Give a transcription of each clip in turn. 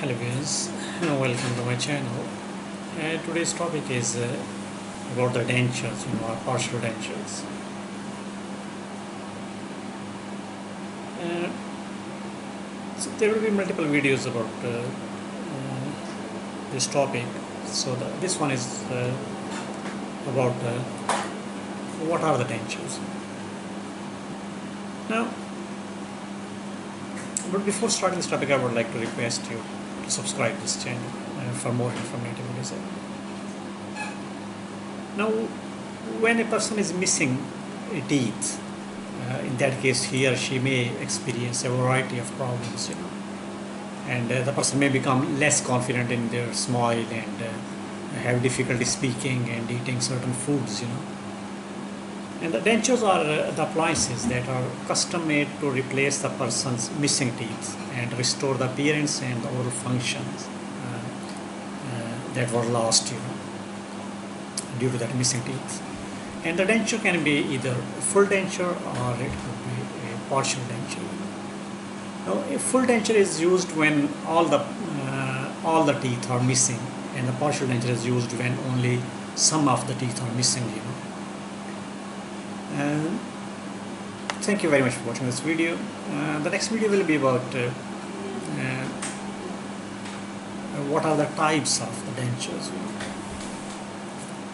hello viewers. Uh, welcome to my channel. Uh, today's topic is uh, about the dentures you know partial dentures. Uh, so there will be multiple videos about uh, this topic. So the, this one is uh, about what are the dentures? Now but before starting this topic, I would like to request you subscribe this channel uh, for more informative videos. Now, when a person is missing teeth, uh, in that case, he or she may experience a variety of problems, you know, and uh, the person may become less confident in their smile and have difficulty speaking and eating certain foods, you know and the dentures are uh, the appliances that are custom made to replace the person's missing teeth and restore the appearance and the oral functions uh, uh, that were lost, you know, due to that missing teeth. And the denture can be either full denture or it could be a partial denture. Now, a full denture is used when all the uh, all the teeth are missing, and the partial denture is used when only some of the teeth are missing, you know. Uh, thank you very much for watching this video. Uh, the next video will be about uh, uh what are the types of the dentures.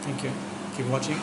Thank you. Keep watching.